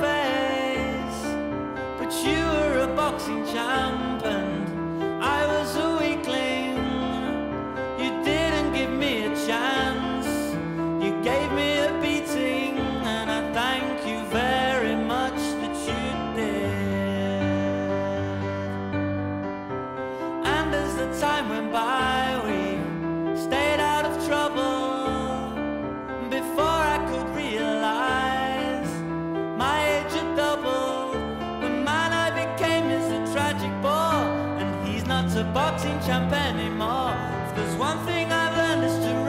face, but you. in champagne anymore. If there's one thing I've learned is to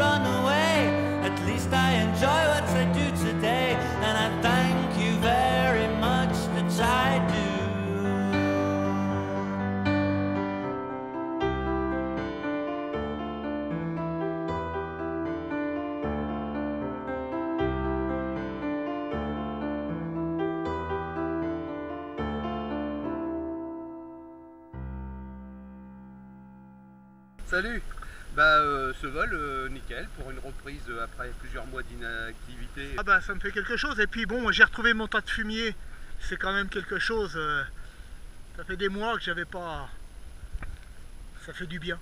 Salut Bah euh, ce vol, euh, nickel, pour une reprise euh, après plusieurs mois d'inactivité. Ah bah ça me fait quelque chose. Et puis bon, j'ai retrouvé mon tas de fumier. C'est quand même quelque chose. Ça fait des mois que j'avais pas. Ça fait du bien.